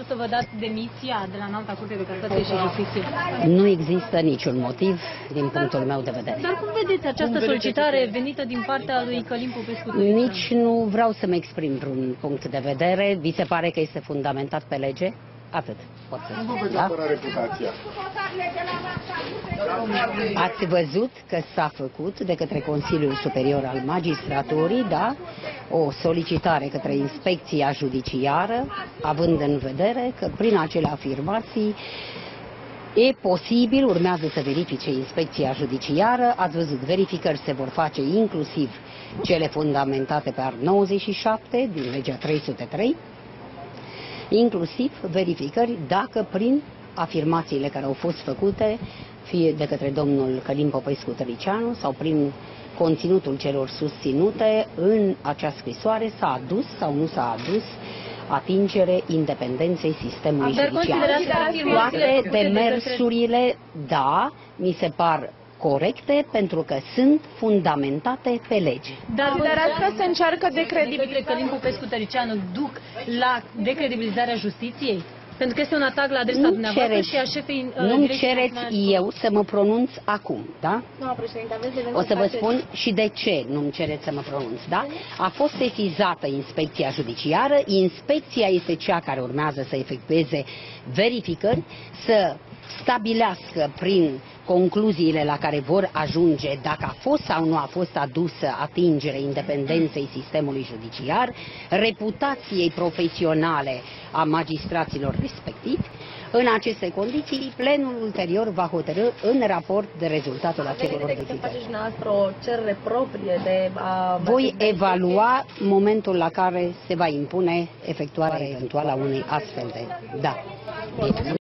dumneavoastră să vă dați demisia de la Înalta Curte de Casație și Justiție? Nu există niciun motiv din punctul meu de vedere. Dar cum vedeți această solicitare venită din partea lui Călim Popescu? Tăriceanu? Nici nu vreau să-mi exprim vreun punct de vedere. Vi se pare că este fundamentat pe lege? Atât pot să Cum vă spun. veți Da? apăra reputația? Ați văzut că s-a făcut de către Consiliul Superior al Magistraturii, da, o solicitare către inspecția judiciară, având în vedere că prin acele afirmații E posibil, urmează să verifice inspecția judiciară, ați văzut, verificări se vor face inclusiv cele fundamentate pe art 97 din legea 303, inclusiv verificări dacă prin afirmațiile care au fost făcute, fie de către domnul Călim Popescu Tăricianu sau prin conținutul celor susținute în acea scrisoare s-a adus sau nu s-a adus atingere independenței sistemului Dar judiciar. considerați că afirmațiile Toate făcute de demersurile, da, mi se par corecte pentru că sunt fundamentate pe lege. Dar Considerați că se încearcă de decredibilizarea către Călim Popescu Tăricianu duc la decredibilizarea justiției? Pentru că este un atac la adresa Nu dumneavoastră cereți, și a șefei uh, nu-mi Direcției cereți Naționale eu să mă pronunț acum, da? Doamna președinte, aveți de gând O să vă faceți- spun și de ce nu-mi cereți să mă pronunț, da? A fost sesizată inspecția judiciară, inspecția este cea care urmează să efectueze verificări, să stabilească prin concluziile la care vor ajunge dacă a fost sau nu a fost adusă atingere independenței sistemului judiciar, reputației profesionale a magistraților respectivi. În aceste condiții, plenul ulterior va hotărâ în raport de rezultatul acelor Vedeți că să verificări. faceți dumneavoastră o cerere proprie de a... Voi evalua momentul la care se va impune efectuarea eventuală a unei astfel de... Da.